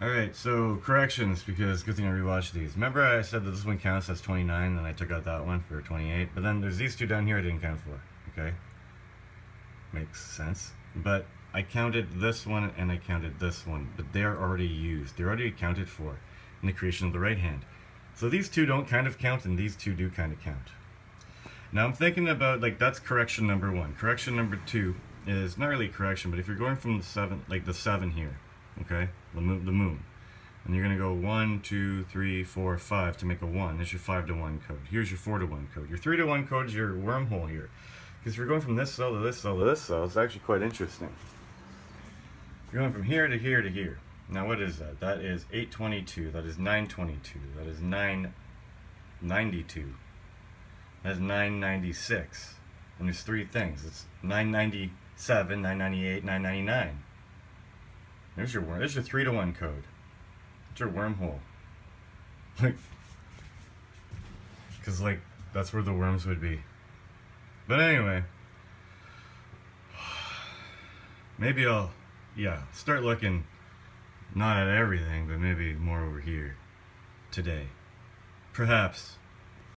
Alright, so corrections, because good thing I rewatched these. Remember I said that this one counts as 29, and I took out that one for 28, but then there's these two down here I didn't count for, okay? Makes sense. But I counted this one and I counted this one, but they're already used. They're already accounted for in the creation of the right hand. So these two don't kind of count, and these two do kind of count. Now I'm thinking about, like, that's correction number one. Correction number two is not really correction, but if you're going from the seven, like the seven here, okay, the moon, the moon, and you're gonna go one, two, three, four, five to make a one. That's your five to one code. Here's your four to one code. Your three to one code is your wormhole here, because if you're going from this cell to this cell to this cell, it's actually quite interesting. You're going from here to here to here. Now what is that? That is 822. That is 922. That is 992. That is 996. And there's three things. It's 997, 998, 999. There's your worm. There's your three to one code. It's your wormhole. Like, because like that's where the worms would be. But anyway, maybe I'll yeah start looking not at everything, but maybe more over here today. Perhaps